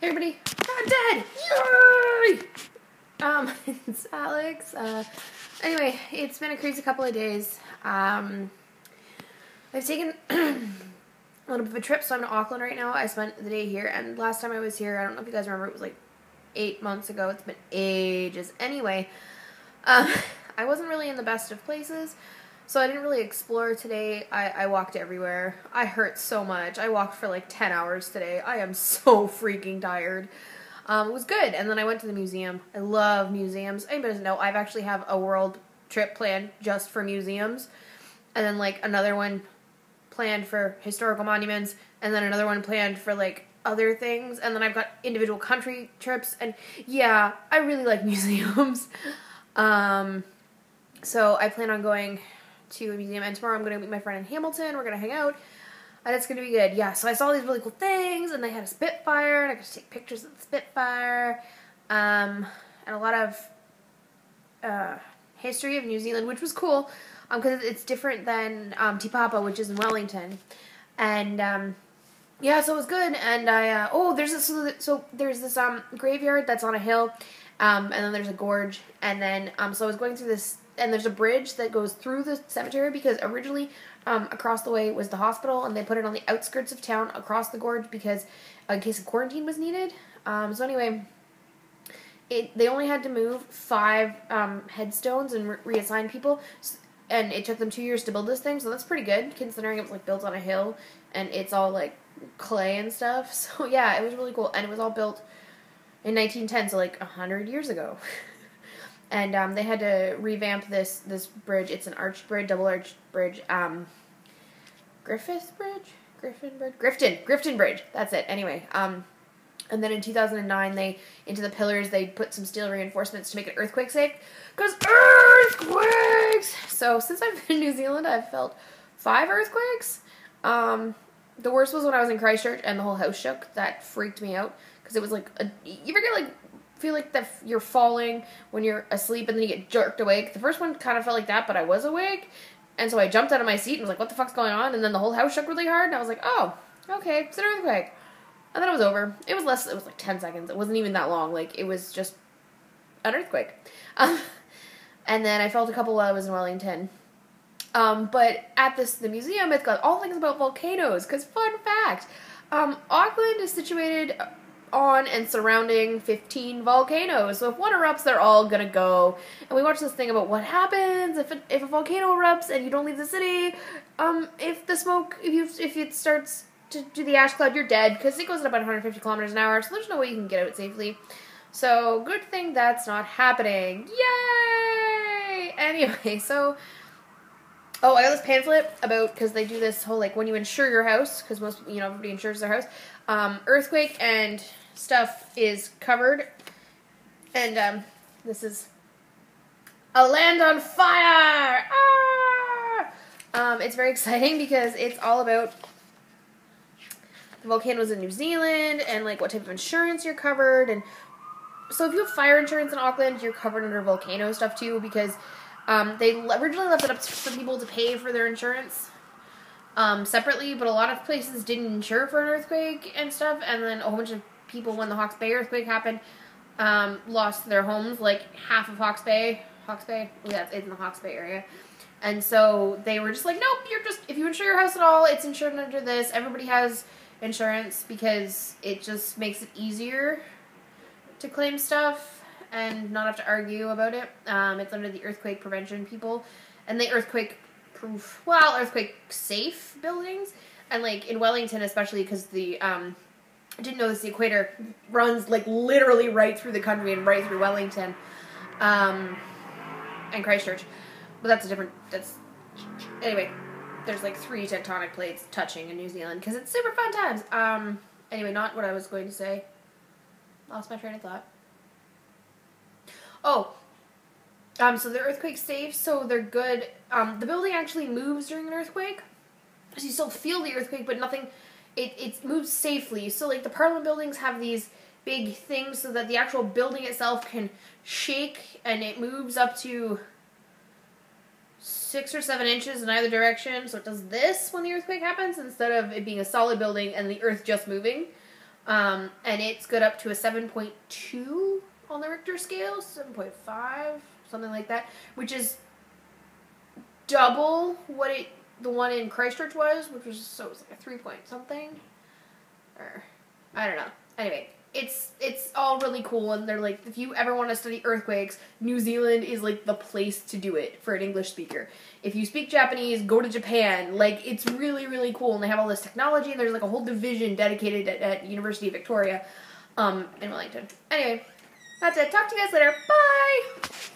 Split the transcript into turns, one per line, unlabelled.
Everybody, I'm dead! Yay! Um, it's Alex. Uh, anyway, it's been a crazy couple of days. Um, I've taken a little bit of a trip, so I'm in Auckland right now. I spent the day here, and last time I was here, I don't know if you guys remember, it was like eight months ago. It's been ages. Anyway, um, I wasn't really in the best of places. So I didn't really explore today. I, I walked everywhere. I hurt so much. I walked for like 10 hours today. I am so freaking tired. Um, it was good. And then I went to the museum. I love museums. Anybody doesn't know, I've actually have a world trip planned just for museums. And then like another one planned for historical monuments. And then another one planned for like other things. And then I've got individual country trips. And yeah, I really like museums. um, so I plan on going to a museum, and tomorrow I'm going to meet my friend in Hamilton. We're going to hang out, and it's going to be good. Yeah, so I saw these really cool things, and they had a Spitfire, and I got to take pictures of the Spitfire, um, and a lot of uh, history of New Zealand, which was cool, because um, it's different than um, Te Papa, which is in Wellington, and um, yeah, so it was good. And I uh, oh, there's this so, so there's this um graveyard that's on a hill, um, and then there's a gorge, and then um, so I was going through this and there's a bridge that goes through the cemetery because originally um, across the way was the hospital and they put it on the outskirts of town across the gorge because in case of quarantine was needed. Um, so anyway, it they only had to move five um, headstones and re- reassign people, and it took them two years to build this thing. So that's pretty good considering it was like built on a hill and it's all like clay and stuff. So yeah, it was really cool and it was all built in 1910, so like a hundred years ago. and um, they had to revamp this this bridge. It's an arched bridge, double arched bridge. Um, Griffith Bridge, Griffin Bridge, Grifton, Grifton Bridge. That's it. Anyway, um, and then in 2009, they into the pillars they put some steel reinforcements to make it earthquake safe. Cause earthquakes. So since I've been in New Zealand, I've felt five earthquakes. Um, the worst was when I was in Christchurch and the whole house shook. That freaked me out because it was like a, you ever get like feel like that you're falling when you're asleep and then you get jerked awake. The first one kind of felt like that, but I was awake. And so I jumped out of my seat and was like, what the fuck's going on? And then the whole house shook really hard and I was like, oh, okay, it's an earthquake. And then it was over. It was less, it was like 10 seconds. It wasn't even that long. Like, it was just an earthquake. Um, and then I felt a couple while I was in Wellington. Um, but at this the museum, it's got all things about volcanoes. Because fun fact, um, Auckland is situated on and surrounding 15 volcanoes. So if one erupts, they're all gonna go. And we watched this thing about what happens if it, if a volcano erupts and you don't leave the city. Um, if the smoke, if you if it starts to do the ash cloud, you're dead because it goes at about 150 kilometers an hour. So there's no way you can get out safely. So good thing that's not happening. Yay! Anyway, so. Oh, I got this pamphlet about because they do this whole like when you insure your house because most you know everybody insures their house. Um, earthquake and stuff is covered. And um, this is a land on fire. Ah! Um, it's very exciting because it's all about the volcanoes in New Zealand and like what type of insurance you're covered and so if you have fire insurance in Auckland, you're covered under volcano stuff too because um, they originally left it up for people to pay for their insurance um, separately, but a lot of places didn't insure for an earthquake and stuff, and then a whole bunch of people when the Hawke's Bay earthquake happened um, lost their homes, like half of Hawke's Bay. Hawke's Bay? Yeah, it's in the Hawke's Bay area. And so they were just like, nope, you're just, if you insure your house at all, it's insured under this. Everybody has insurance because it just makes it easier to claim stuff and not have to argue about it. Um, it's under the earthquake prevention people and the earthquake proof, well, earthquake safe buildings. And like in Wellington, especially because the um, I didn't know this. The equator runs like literally right through the country and right through Wellington, um, and Christchurch. But that's a different. That's anyway. There's like three tectonic plates touching in New Zealand because it's super fun times. Um. Anyway, not what I was going to say. Lost my train of thought. Oh. Um. So the earthquake safe. So they're good. Um. The building actually moves during an earthquake. So you still feel the earthquake, but nothing it, it moves safely. So like the Parliament buildings have these big things so that the actual building itself can shake and it moves up to six or seven inches in either direction. So it does this when the earthquake happens instead of it being a solid building and the earth just moving. Um, and it's good up to a 7.2 on the Richter scale, 7.5, something like that, which is double what it the one in Christchurch was, which was so it was like a 3 point something. Or I don't know. Anyway, it's it's all really cool and they're like if you ever want to study earthquakes new zealand is like the place to do it for an english speaker if you speak japanese go to japan like it's really really cool and they have all this technology and there's like a whole division dedicated at, at university of victoria um, in wellington anyway that's it. Talk to you guys later. Bye